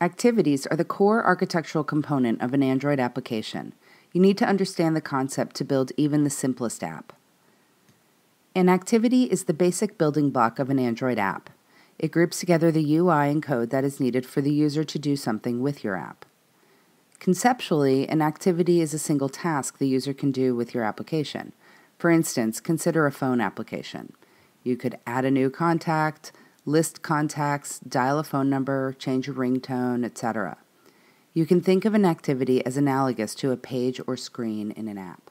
Activities are the core architectural component of an Android application. You need to understand the concept to build even the simplest app. An activity is the basic building block of an Android app. It groups together the UI and code that is needed for the user to do something with your app. Conceptually, an activity is a single task the user can do with your application. For instance, consider a phone application. You could add a new contact, list contacts, dial a phone number, change a ringtone, etc. You can think of an activity as analogous to a page or screen in an app.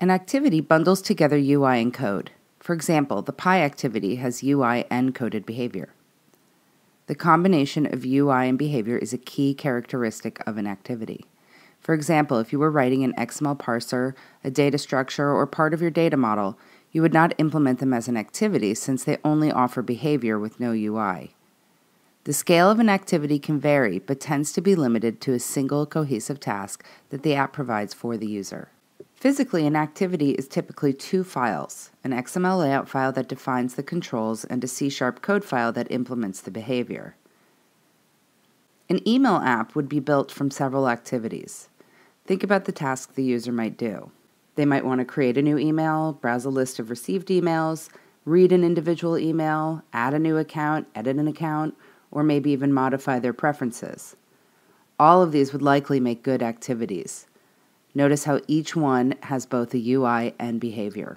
An activity bundles together UI and code. For example, the Pi activity has UI and coded behavior. The combination of UI and behavior is a key characteristic of an activity. For example, if you were writing an XML parser, a data structure, or part of your data model, you would not implement them as an activity since they only offer behavior with no UI. The scale of an activity can vary, but tends to be limited to a single cohesive task that the app provides for the user. Physically, an activity is typically two files an XML layout file that defines the controls and a C sharp code file that implements the behavior. An email app would be built from several activities. Think about the task the user might do. They might want to create a new email, browse a list of received emails, read an individual email, add a new account, edit an account, or maybe even modify their preferences. All of these would likely make good activities. Notice how each one has both a UI and behavior.